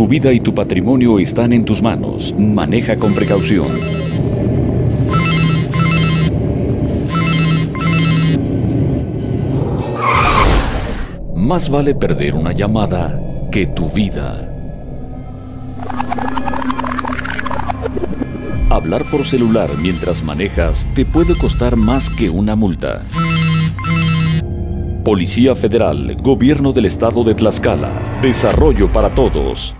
Tu vida y tu patrimonio están en tus manos. Maneja con precaución. Más vale perder una llamada que tu vida. Hablar por celular mientras manejas te puede costar más que una multa. Policía Federal, Gobierno del Estado de Tlaxcala, Desarrollo para Todos.